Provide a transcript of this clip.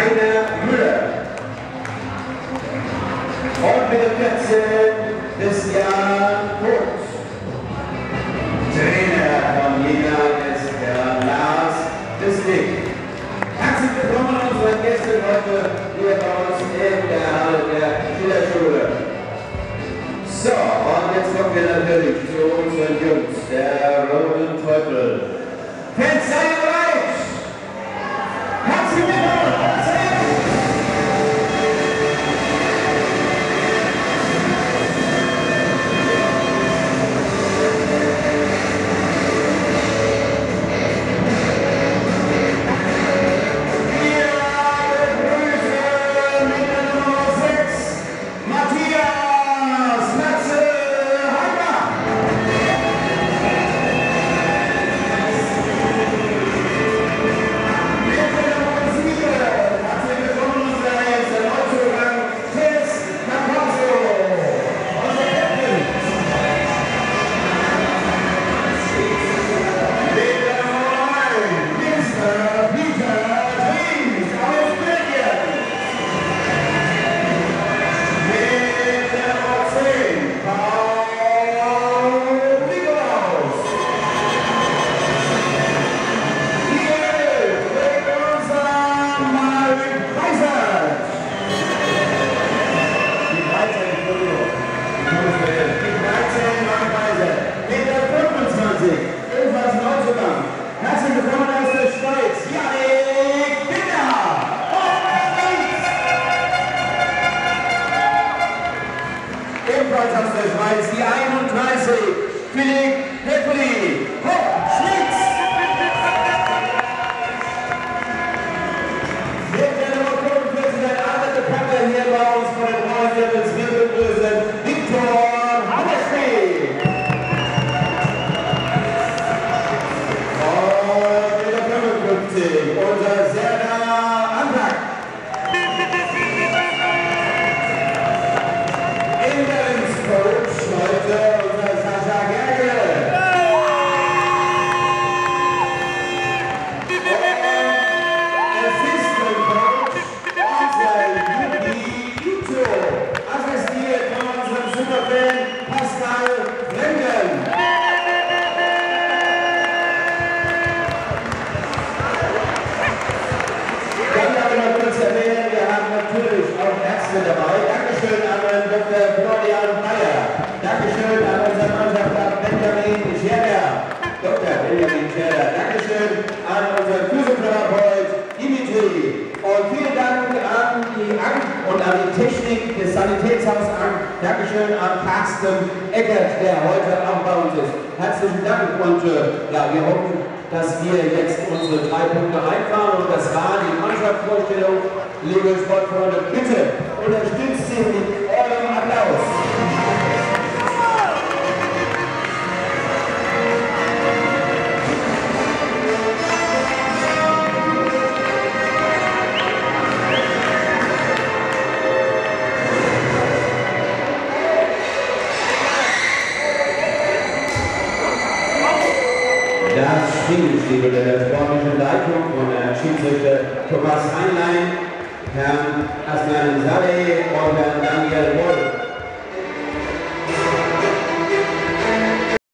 Rainer Müller. Und mit der 14 Christian Kurz. Trainer von Jena ist der Lars Disney. Herzlich willkommen an unseren Gästen heute hier bei uns in der Halle der Schillerschule. So, und jetzt kommen wir natürlich zu unseren Jungs, der Roten Teufel. Fans, Philipp Heppeli. Hopp, Schlitz. Mit der Nummer 45 ein alter Bekannter hier bei uns von den Royal Devils. Begrüßen Viktor Hammerspiel. Und mit der 55 unser Serdar Antrag. Interimscoach Ärzte dabei. Dankeschön an den Dr. Florian Bayer. Dankeschön an unseren Mannschafter Benjamin Scherder. Dr. Benjamin Scherder. Dankeschön an unseren Physiotherapeut Dimitri. Und vielen Dank an die Ank und an die Technik des Sanitätshauses Ank. Dankeschön an Carsten Eckert, der heute auch bei uns ist. Herzlichen Dank und äh, ja, wir hoffen, dass wir jetzt unsere drei Punkte einfahren und das war die Mannschaftsvorstellung. Liebe Sportfreunde, bitte unterstützt sie mit eurem Applaus. Das Spielstil der sportlichen Leitung von Herrn Schiedsrichter Thomas Heinlein, Herrn Aslan Saleh und Herrn Daniel Wolf.